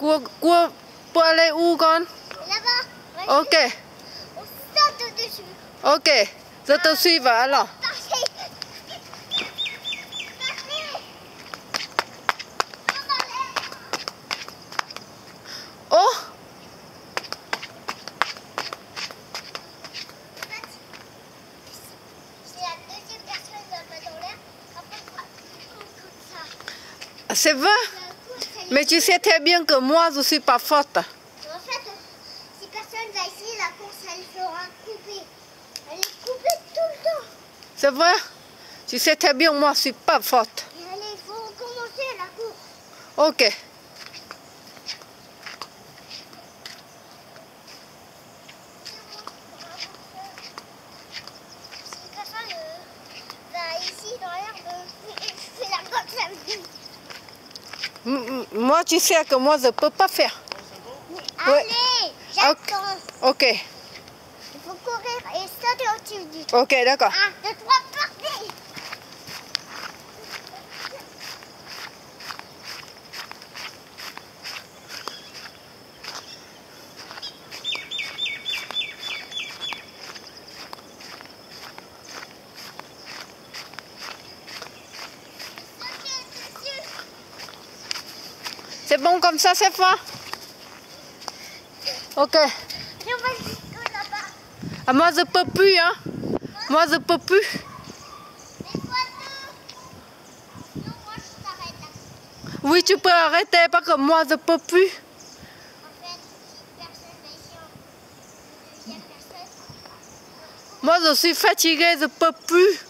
Cours, cours pour aller où, con Là-bas. Ok, On ok. Je te suis alors. Oh, c'est vrai. La course, elle est- Mais tu sais très bien que moi, je suis pas forte. En fait, si personne va essayer, la course, elle sera coupée. Elle est coupée tout le temps. C'est vrai? Tu sais très bien que moi, je suis pas forte. Et allez, il faut recommencer la course. Ok. Si personne euh, va ici dans l'herbe, je fais la boxe avec lui. M- m- Moi, tu sais que moi, je peux pas faire. Allez, j'attends. Ok, Il faut courir et sauter au-dessus du ok, d'accord. C'est bon comme ça, cette fois Ok. Ah, moi, je peux plus, hein. Moi, je peux plus. Les oiseaux. Non, moi je t'arrête là. Oui, tu peux arrêter parce que moi, je peux plus. En fait, si personne va ici, on- deuxième personne. Moi, je suis fatiguée, je peux plus.